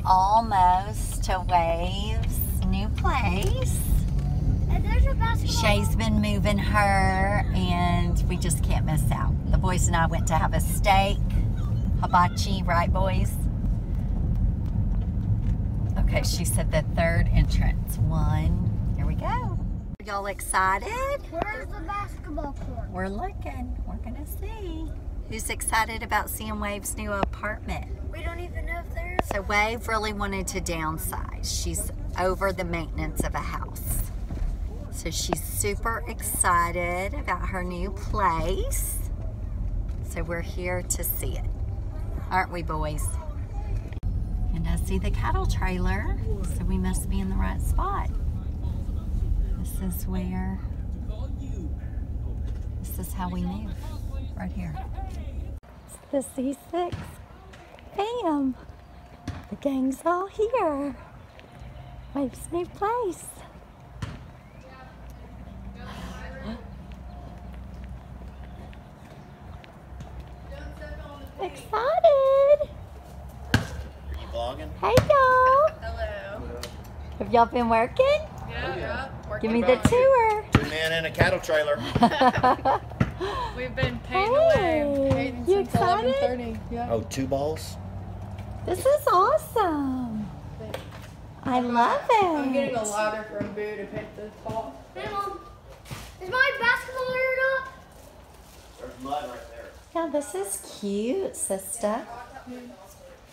So we are almost to Wave's new place. And there's a basketball. Sha's been moving her, and we just can't miss out. The boys and I went to have a steak, hibachi, right, boys? Okay, she said the third entrance. One. Here we go. Y'all excited? Where's the basketball court? We're looking. We're gonna see. Who's excited about seeing Wave's new apartment? We don't even know if there's. So Wave really wanted to downsize. She's over the maintenance of a house. So she's super excited about her new place. So we're here to see it. Aren't we, boys? And I see the cattle trailer, so we must be in the right spot. This is where, this is how we move, right here. It's the C6. Bam! The gang's all here. Wave's new place. Excited! You vlogging? Hey y'all! Hello. Have y'all been working? Yeah, yeah. Give me the tour. Two men in a cattle trailer. We've been painting away. Hey, Painting you since excited? 11:30. Yeah. Oh, two balls? This is awesome. I love it. I'm getting a ladder from Boo to paint this wall. Hey, Mom. Is my basketball iron up? There's mud right there. Yeah, this is cute, sister.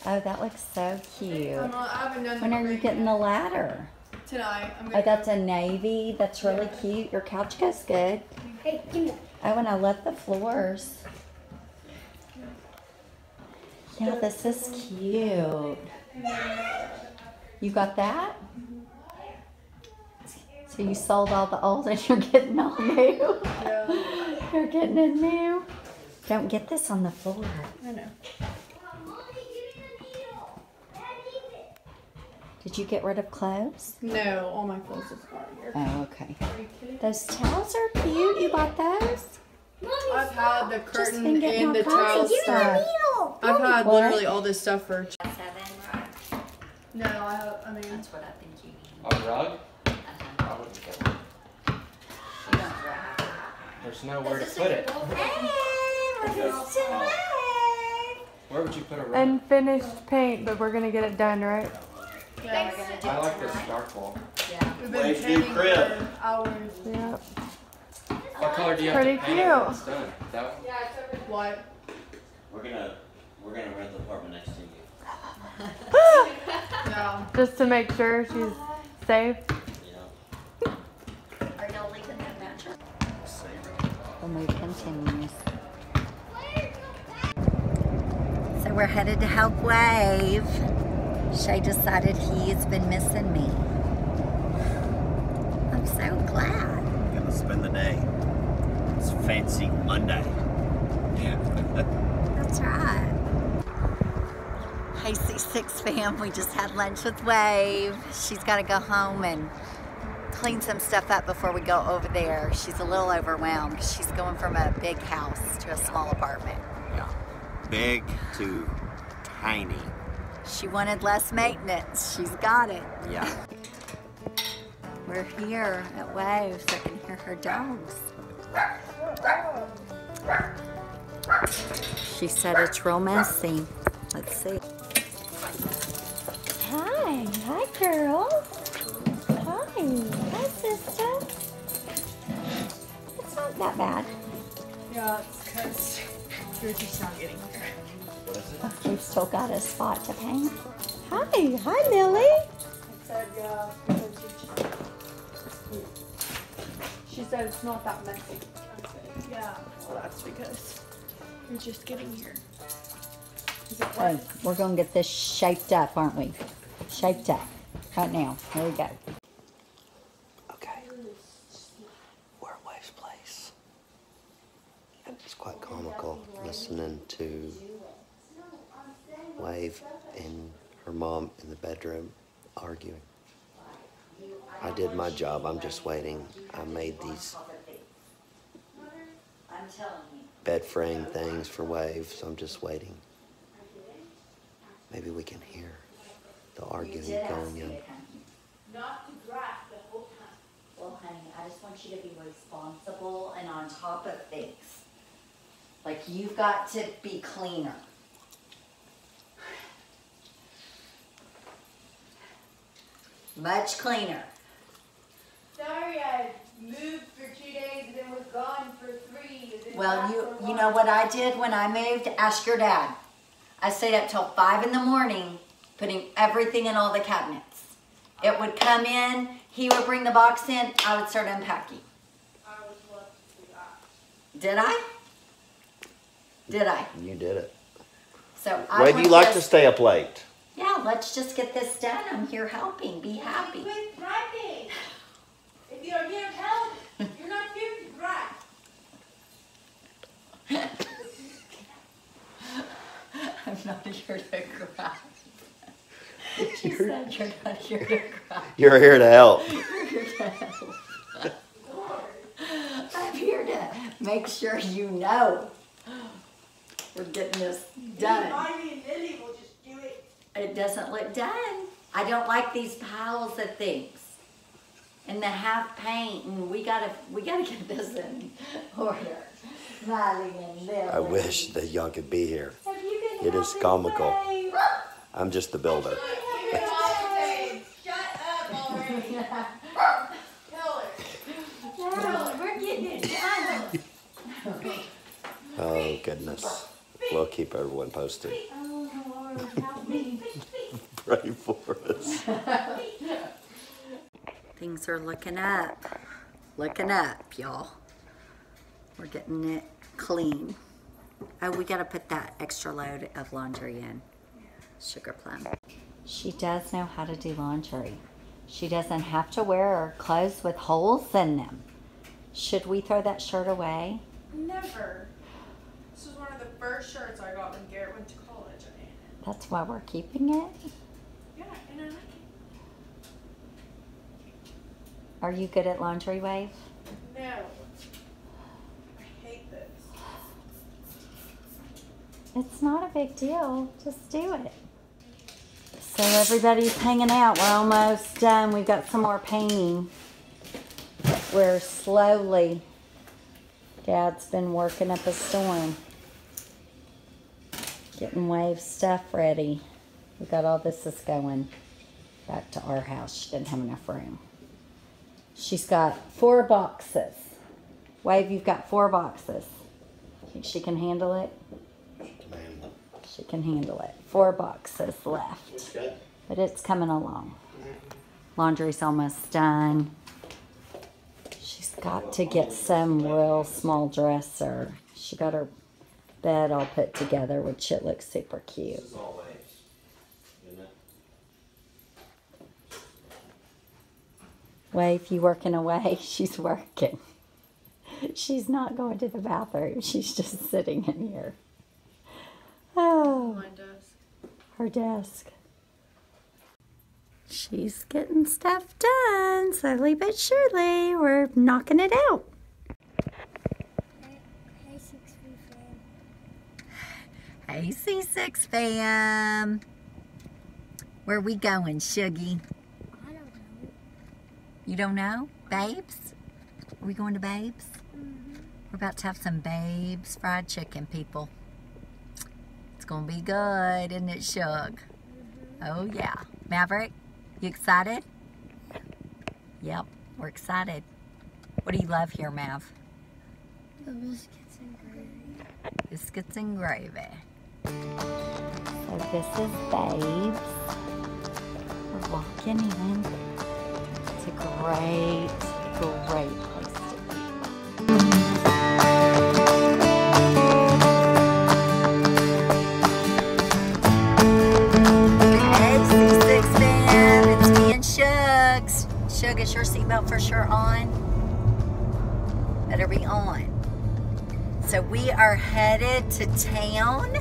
Oh, that looks so cute. I'm not, I haven't done When are you getting the ladder? tonight? I'm Oh, that's a navy. That's really cute. Your couch goes good. Hey, give me that. Oh, and I love the floors. Yeah, this is cute. You got that? So you sold all the old and you're getting all new. You're getting a new. Don't get this on the floor. I know. Did you get rid of clothes? No, all my clothes are here. Oh, okay. Are you kidding? Those towels are cute. You bought those? I've had the curtain and the all kinds towel of Give me the stuff. needle. I've had What? literally all this stuff for. Seven. No, I have. I mean, That's what I think you need. A rug? Uh-huh. I wouldn't get one. There's nowhere to put it. Hey, look at today. Where would you put a rug? Unfinished paint, but we're gonna get it done, right? yeah, I like this dark wall. Yeah. we've been painting for hours. Yep. What color do you have Pretty to paint it when it's done? That one? What? We're gonna we're gonna rent the apartment next to you. Yeah. Just to make sure she's safe. You know. Are y'all leaving that mattress? The move continues. So we're headed to help Wave. Sha decided he's been missing me. I'm so glad. We're gonna spend the day. It's fancy Monday. That's right. Hey C6 fam, we just had lunch with Wave. She's got to go home and clean some stuff up before we go over there. She's a little overwhelmed. She's going from a big house to a small apartment. Yeah. Big to tiny. She wanted less maintenance. She's got it. Yeah. We're here at Wave so I can hear her dogs. She said it's real messy. Let's see. Hi, hi girl. Hi, hi sister. It's not that bad. Yeah, it's because you're just not getting here. Oh, we've still got a spot to paint. Hi, hi Millie. I said, yeah, because you She said it's not that messy. I said, yeah, well, that's because you're just getting here. Is it we're gonna get this shaped up, aren't we? Shaped up. Right now. Here we go. Okay. We're at Wave's place. And it's quite comical listening to Wave and her mom in the bedroom arguing. I did my job. I'm just waiting. I made these bed frame things for waves. so I'm just waiting. Maybe we can hear. The arguing You going me in. to come. Not to drive the whole time. Well, honey, I just want you to be responsible and on top of things. Like you've got to be cleaner. Much cleaner. Sorry, I moved for two days and then was gone for three. and then Well, you you know what I did when I moved? Ask your dad. I stayed up till five in the morning putting everything in all the cabinets. It would come in, he would bring the box in, I would start unpacking. I was left to do that. Did I? Did I? You did it. So I Where do you like to this- stay up late? Yeah, let's just get this done. I'm here helping. Be happy. Quit driving. If you're here to help, you're not here to drive. I'm not here to cry. She said you're not here to cry. You're here to help. You're here to help. I'm here to make sure you know we're getting this done. Marty and Lily will just do it. It doesn't look done. I don't like these piles of things. And the half paint, and we gotta, we gotta get this in order. Smiley and Lily. I wish that y'all could be here. It is comical. I'm just the builder. Oh, goodness. We'll keep everyone posted. Pray for us. Things are looking up. Looking up, y'all. We're getting it clean. Oh, we gotta put that extra load of laundry in. Sugar plum. She does know how to do laundry. She doesn't have to wear her clothes with holes in them. Should we throw that shirt away? Never. This was one of the first shirts I got when Garrett went to college. I mean, That's why we're keeping it. yeah, and I like it. Are you good at laundry, Wave? No. I hate this. It's not a big deal. Just do it. So everybody's hanging out. We're almost done. We've got some more painting. We're slowly. Dad's been working up a storm. Getting wave stuff ready. We got all this is going back to our house. She didn't have enough room. She's got four boxes. Wave, you've got four boxes. Think she can handle it? She can handle it. Four boxes left. But it's coming along. Laundry's almost done. She's got to get some real small dresser. She got her bed all put together, which it looks super cute. This is all waves, isn't? Wave, you working away? She's working. She's not going to the bathroom. She's just sitting in here. Oh. Mine does. her desk. She's getting stuff done slowly but surely. We're knocking it out. Hey, six feet. Hey, C6 fam. Where we going, Shuggy? I don't know. You don't know? Babes? Are we going to Babes? Mm-hmm. We're about to have some Babes fried chicken, people. To be good, isn't it, Shug? Oh, yeah. Maverick, you excited? Yep, we're excited. What do you love here, Mav? The biscuits and gravy. Biscuits and gravy. So this is Babes. We're walking in. It's a great, great Shug, is your seatbelt for sure on? Better be on. So we are headed to town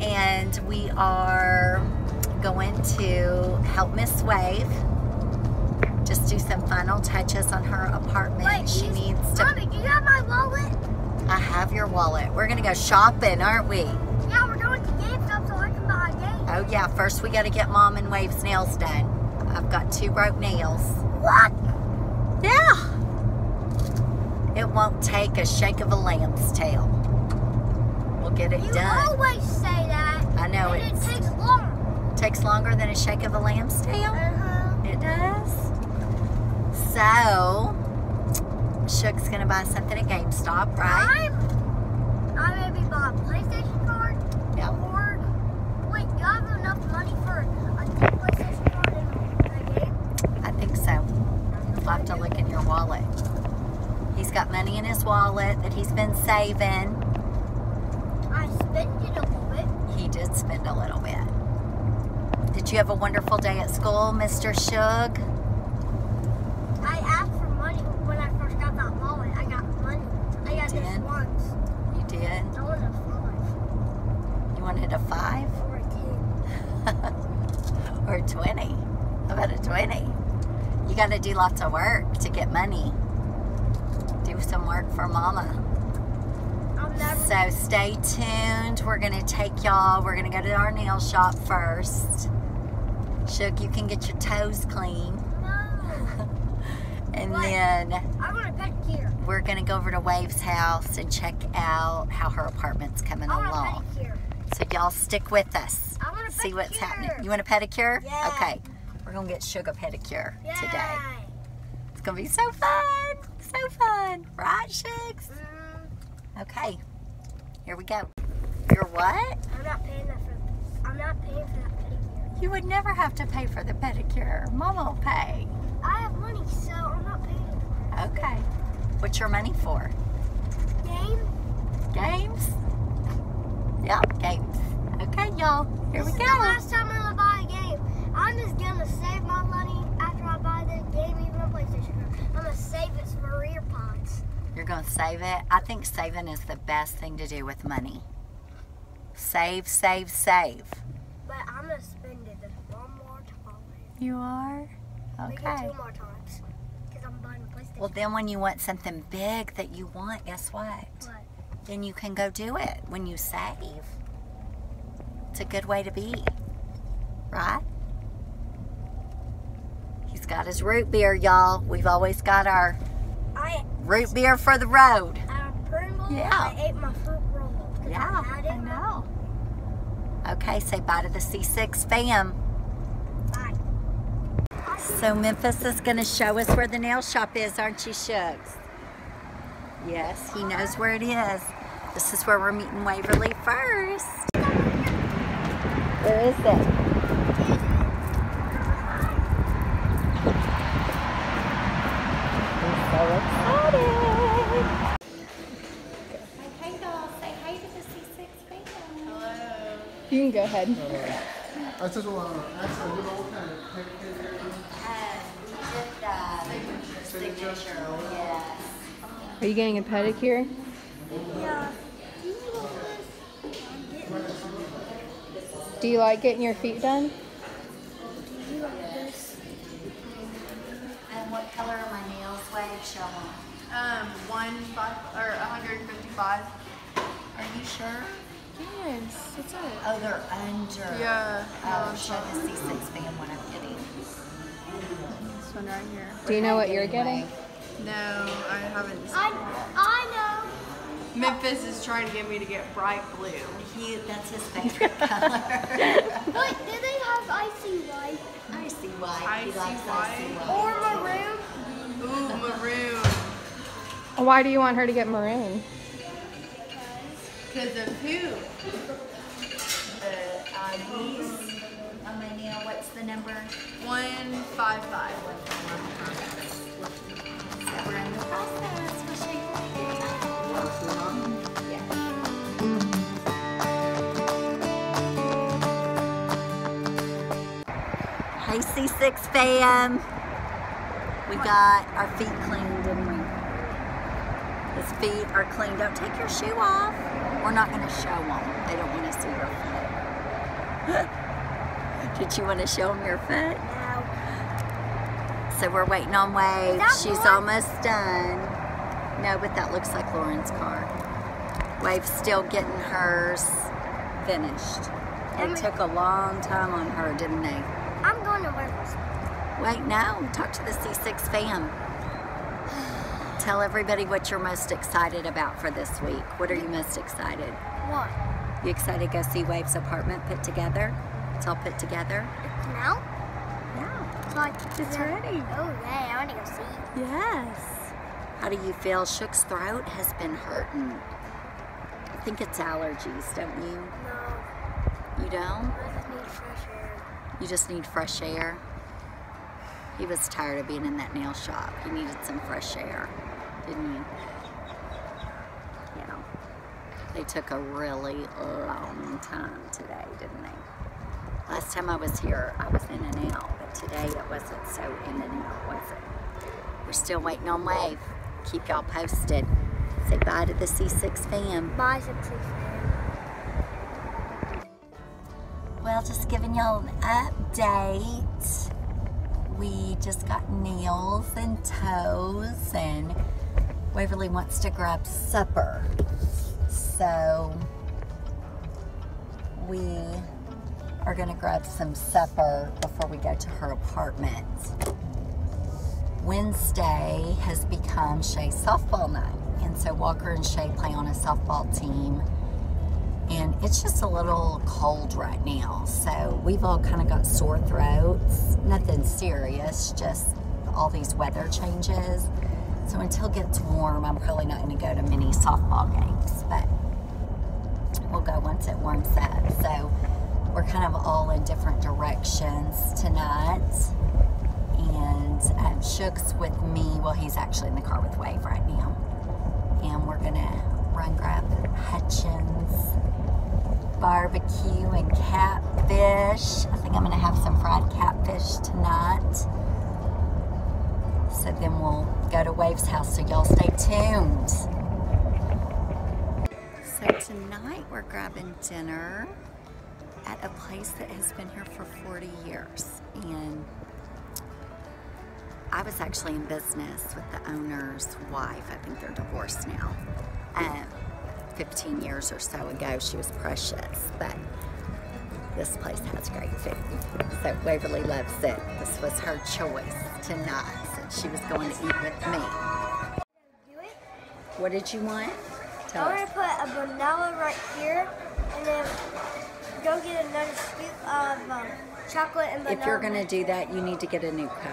and we are going to help Miss Wave just do some final touches on her apartment. Wait, she needs to. Mommy, do you have my wallet? I have your wallet. We're gonna go shopping, aren't we? Yeah, we're going to GameStop so I can buy a game. Oh yeah, first we gotta get mom and Wave's nails done. I've got two broke nails. What? Yeah. It won't take a shake of a lamb's tail. We'll get it You done. You always say that. I know it takes long. takes longer than a shake of a lamb's tail. Uh-huh. It does. So, Shug's gonna buy something at GameStop, right? I'm, I maybe buy a PlayStation card. Yeah. Or, wait, do I have enough money for a PlayStation card and a game? I think so. Have to look in your wallet. He's got money in his wallet that he's been saving. I spent it a little bit. He did spend a little bit. Did you have a wonderful day at school, Mr. Shug? I asked for money when I first got that wallet. I got money. I got this did? once. You did? I wanted a five You wanted a five or a ten. or a 20? How about a 20? You got to do lots of work to get money. Do some work for mama. So stay tuned. We're gonna take y'all. We're gonna go to our nail shop first. Shug, you can get your toes clean, No. and What? then I want a pedicure. we're gonna go over to Wave's house and check out how her apartment's coming along. So y'all stick with us. I want a See what's happening. You want a pedicure? Yeah. Okay. We're gonna get Sugar pedicure today. It's gonna be so fun. So fun. Right, Shugs? Mm, Okay. Here we go. You're what? I'm not paying that for. I'm not paying for that pedicure. You would never have to pay for the pedicure. Mama will pay. I have money, so I'm not paying Okay. What's your money for? Game. Games? Yep, games. Okay, y'all. Here we this go. is the last time I'm gonna buy a game. I'm just gonna save my money after I buy this game, even a PlayStation. I'm gonna save it for rear pods. You're going to save it. I think saving is the best thing to do with money. Save, save, save. But I'm gonna spend it one more time. You are? Maybe Okay. two more times. Because I'm buying a PlayStation. Well, then when you want something big that you want, guess what? What? Then you can go do it when you save. It's a good way to be. Right? Got his root beer, y'all. We've always got our I root beer for the road. Pringles, Yeah. I ate my fruit roll. Yeah, I. I know. Okay, say bye to the C6 fam. Bye. So Memphis is going to show us where the nail shop is, aren't you, Shugs? Yes, he knows where it is. This is where we're meeting Waverly first. Where is it? He's so excited. Hey, doll, say hi to the C6 fam. You can go ahead. I just want to ask a little what kind of pedicure you Uh, we did the signature, yes. Are you getting a pedicure? Yeah. Do you like getting your feet done? Nails, Wade? Um, one five or 155. Are you sure? Yes, that's it. Oh, they're under. Yeah. Oh, show the C6 fan what I'm getting. This one right here. Do you know what you're getting? No, I haven't. I, I know. Memphis is trying to get me to get bright blue. He, that's his favorite color. Wait, do they have icy white? I see why. He Icy likes icy white. white. Or maroon? Ooh, maroon. Why do you want her to get maroon? Because of who? The uh, these on my nail, what's the number? One five five. So we're in the process. We'll show Hey C6 fam. We got our feet cleaned, didn't we? His feet are clean. Don't take your shoe off. We're not going to show them. They don't want to see your foot. Did you want to show them your foot? No. So we're waiting on Wave. She's Lauren? almost done. No, but that looks like Lauren's car. Wave's still getting hers finished. It took a long time on her, didn't they? I'm going to Rivers. Wait, no. Talk to the C6 fam. Tell everybody what you're most excited about for this week. What are you most excited? What? You excited to go see Wave's apartment put together? It's all put together? Now? Yeah. Like, It's ready. Oh, yeah, I want to go see. Yes. How do you feel? Shug's throat has been hurting. I think it's allergies, don't you? No, You don't? I just need fresh air. You just need fresh air. He was tired of being in that nail shop. He needed some fresh air, didn't you? Yeah. They took a really long time today, didn't they? Last time I was here, I was in and out, but today it wasn't so in and out, was it? We're still waiting on Wave. Keep y'all posted. Say bye to the C6 fam. Bye, C6 fam. Well, just giving y'all an update. We just got nails and toes, and Waverly wants to grab supper. So we are gonna grab some supper before we go to her apartment. Wednesday has become Sha's softball night, and so Walker and Shay play on a softball team and it's just a little cold right now. So we've all kind of got sore throats. Nothing serious, just all these weather changes. So until it gets warm, I'm probably not going to go to many softball games, but we'll go once it warms up. So we're kind of all in different directions tonight. And um, Shug's with me. Well, he's actually in the car with Wave right now. And we're going to run grab Hutchins barbecue and catfish. I think I'm gonna have some fried catfish tonight. So then we'll go to Wave's house, so y'all stay tuned. So tonight we're grabbing dinner at a place that has been here for 40 years. And I was actually in business with the owner's wife. I think they're divorced now. Um, 15 years or so ago. She was precious, but this place has great food. So Waverly loves it. This was her choice tonight since she was going to eat with me. What did you want? Tell I'm gonna put a vanilla right here, and then go get another scoop of um, chocolate and vanilla. If you're going to do that, you need to get a new cone.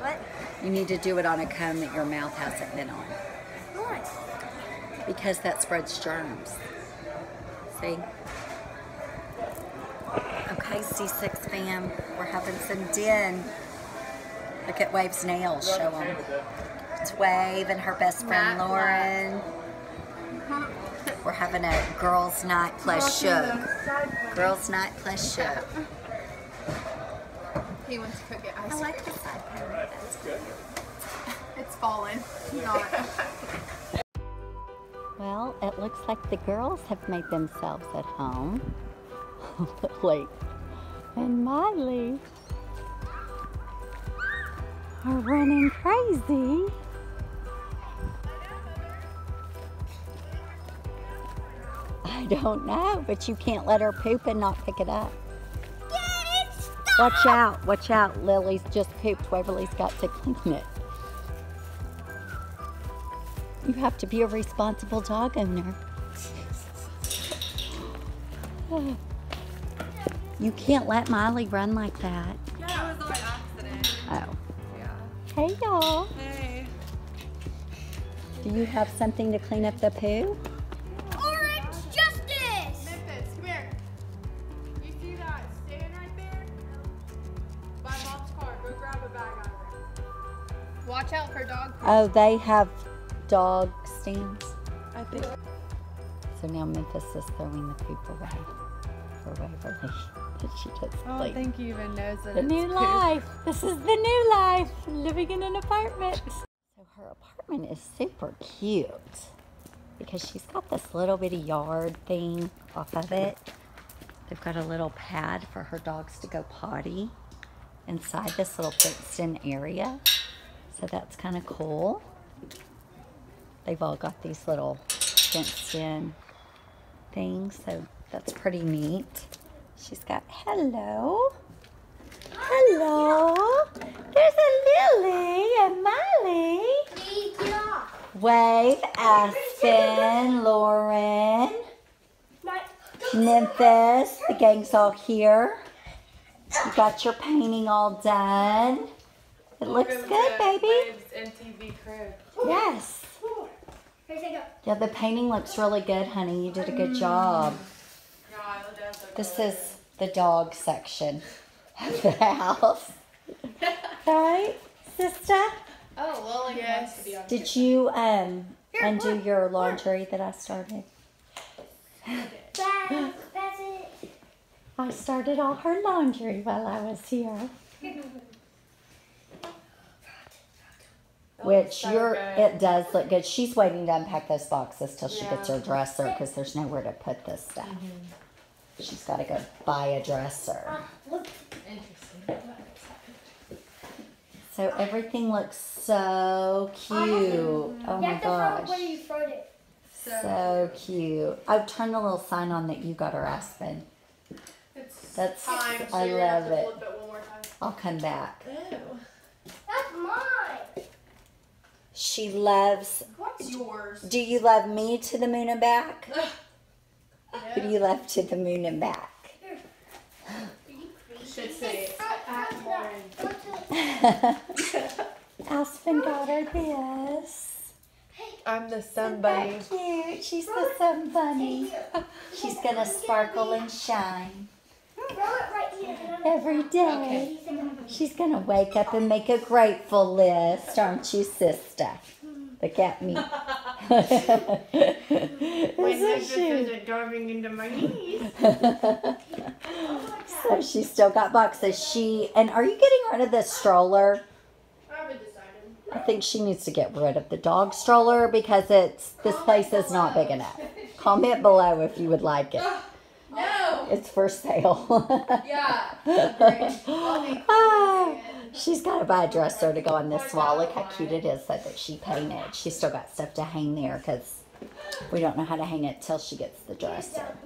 What? You need to do it on a cone that your mouth hasn't been on What? Because that spreads germs. See? Okay, C6 fam, we're having some din. Look at Wave's nails, show them. It's Wave and her best friend Lauren. We're having a girls' night plus show. Girls' night plus show. He wants to cook it. I like the side. That's good. It's fallen. Not. Well, it looks like the girls have made themselves at home. Lily and Miley are running crazy. I don't know, but you can't let her poop and not pick it up. Watch out, watch out. Lily's just pooped. Waverly's got to clean it. You have to be a responsible dog owner. You can't let Miley run like that. That was on accident. Oh. Yeah. Hey, y'all. Hey. Do you have something to clean up the poo? Orange justice. Memphis, come here. You see that stand right there? By mom's car. Go grab a bag out of there. Watch out for dog poop. Oh, they have dog stands. I think. So now Memphis is throwing the poop away for Waverly. she just oh, I like, think he even knows that the it's new poop. life. This is the new life, living in an apartment. So her apartment is super cute because she's got this little bitty yard thing off of it. They've got a little pad for her dogs to go potty inside this little fenced-in area. So that's kind of cool. They've all got these little fenced-in things, so that's pretty neat. She's got hello. Hello. There's a Lily and Molly. Please get off. Wave, Aspen, Lauren, Memphis. The gang's all here. You got your painting all done. It looks good, baby. Waves MTV crib. Yes. Here. Yeah, the painting looks really good, honey. You did a good job. Yeah, it does This is the dog section of the house. Right, sister? Oh, Lily Yes. wants to be on. Did you um undo your laundry that I started? That, that's it. I started all her laundry while I was here. Oh, Which so you're, good. it does look good. She's waiting to unpack those boxes till she gets her dresser because there's nowhere to put this stuff. Mm-hmm. She's got to go buy a dresser. Ah, Interesting. So everything looks so cute. Oh my have to throw it gosh. where you throwed it. So cute. I've turned the little sign on that you got her Aspen. It's That's, time, so I you're gonna have love it. it one more time. I'll come back. That's mine. She loves, What's yours? do you love me to the moon and back? Who do you love to the moon and back? Should say at Lauren. Aspen got her this. I'm the sun bunny. that cute? She's the sun bunny. She's gonna sparkle and shine every day. She's gonna wake up and make a grateful list, aren't you, sister? Look at me. Isn't she? isn't diving into my knees. So she's still got boxes. She and are you getting rid of this stroller? I haven't decided. I think she needs to get rid of the dog stroller because it's this place is not big enough. Comment below if you would like it. It's for sale. Yeah. Agreed. I'll be Ah, She's got to buy a dresser to go on this wall. Look how cute it is that, that she painted. She's still got stuff to hang there because we don't know how to hang it till she gets the dresser.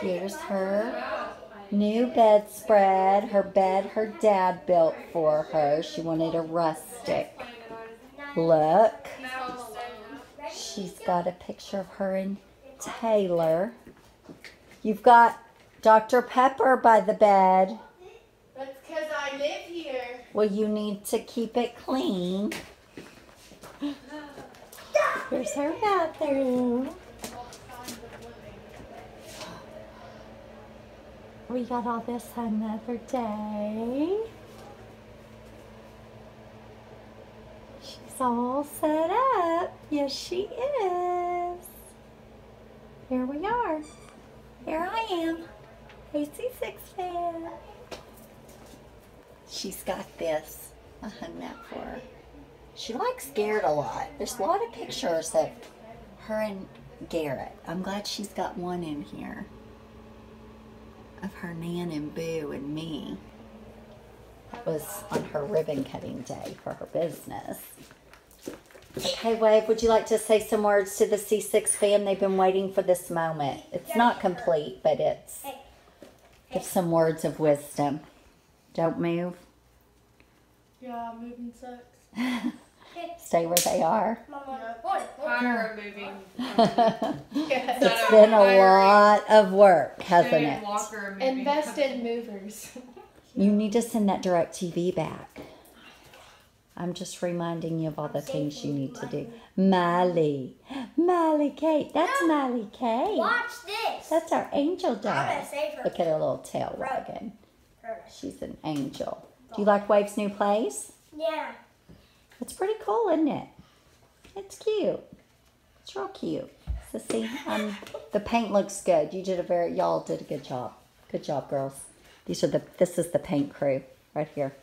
Here's her new bedspread. Her bed her dad built for her. She wanted a rustic look. She's got a picture of her and Taylor. You've got Dr. Pepper by the bed. That's because I live here. Well, you need to keep it clean. Here's her bathroom. We got all this another day. She's all set up. Yes, she is. Here we are. Here I am. AC6 fan. She's got this. I hung that for her. She likes Garrett a lot. There's a lot of pictures of her and Garrett. I'm glad she's got one in here of her Nan and Boo and me. That was on her ribbon cutting day for her business. Okay, Wave, would you like to say some words to the C6 fam? They've been waiting for this moment. It's not complete, but it's. Give some words of wisdom. Don't move. Yeah, moving sucks. Stay where they are. Fire moving. It's been a lot of work, hasn't Shane it? Walker moving. Invest in movers. You need to send that DirecTV back. I'm just reminding you of all the things you need to do. Miley. Miley Kate. That's Miley Kate. Watch this. That's our angel I'm dog. gonna save her. Look at her little tail wagging. She's an angel. Do you like Wave's new place? Yeah. It's pretty cool, isn't it? It's cute. It's real cute. Sissy, um, the paint looks good. You did a very, y'all did a good job. Good job, girls. These are the, this is the paint crew right here.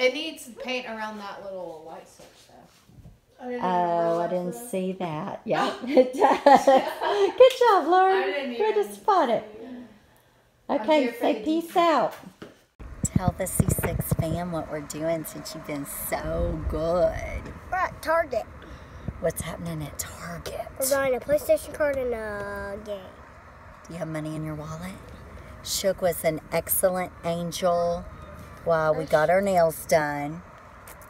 It needs paint around that little light switch though. Oh, oh. I didn't Oh, I didn't see that. Yeah, it does. Good job, Lauren. I didn't Way to even spot it. Okay, here say the peace out. Tell the C6 fam what we're doing since you've been so good. We're at Target. What's happening at Target? We're buying a PlayStation card and a game. Do You have money in your wallet? Shug was an excellent angel while we got our nails done.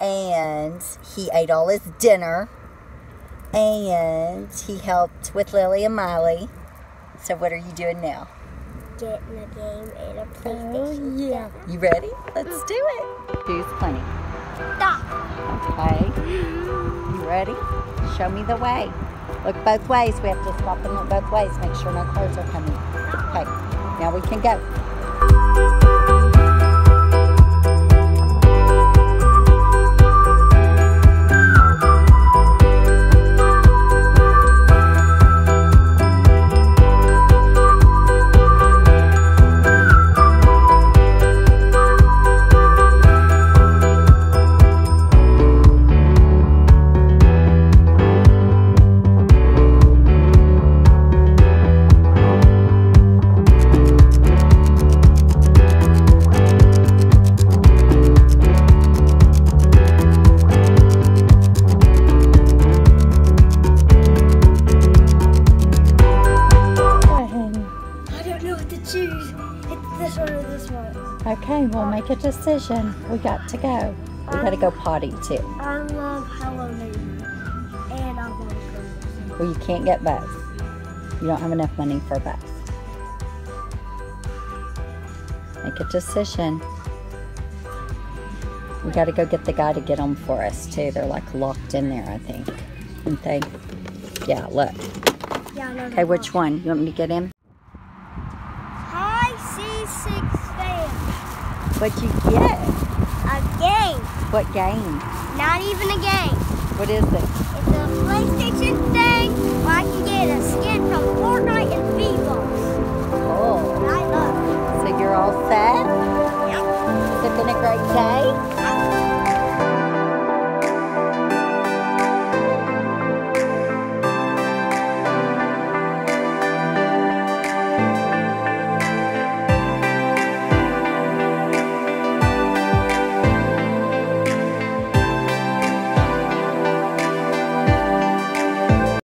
And he ate all his dinner. And he helped with Lily and Miley. So what are you doing now? Getting a game and a PlayStation. Oh, PlayStation. yeah. You ready? Let's do it. Choose plenty. Stop. Okay. You ready? Show me the way. Look both ways. We have to stop and look both ways. Make sure no cars are coming. Okay. Now we can go. We got to go. We got to go potty too. I love Halloween. And I love Girls. Well, you can't get both. You don't have enough money for both. Make a decision. We got to go get the guy to get them for us too. They're like locked in there, I think. Aren't they? Yeah, look. Yeah, know. Okay, which one? You want me to get him? Hi C6 fan. What you get? A game. What game? Not even a game. What is it? It's a PlayStation thing where I can get a skin from Fortnite and Feebles. Cool. Oh. And I love it. So you're all set? Yep. it been a great day?